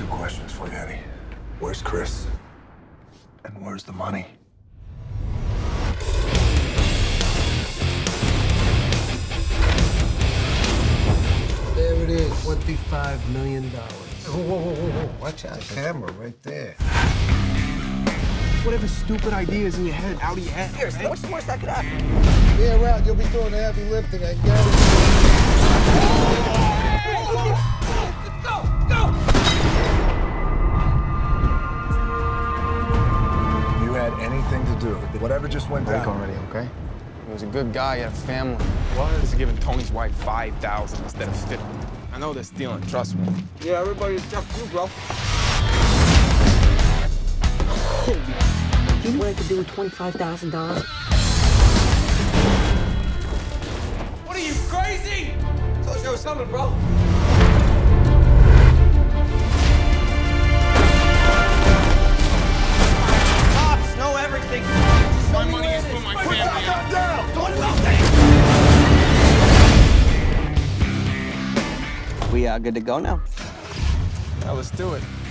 questions for you, Eddie. Where's Chris? And where's the money? There it is, $25 million. Whoa, whoa, whoa, whoa, whoa. Watch out. Camera right there. Whatever stupid ideas in your head, out of your head. Seriously, what's the worst that could happen? Be around. You'll be doing the heavy lifting. I guarantee. You anything to do with whatever just went Break down. already, okay? He was a good guy, he had a family. was giving Tony's wife 5,000 instead of 50. I know they're stealing, trust me. Yeah, everybody's just you, bro. You know what I could do with $25,000? What are you, crazy? I Told you I was coming, bro. We are good to go now. Let's do it.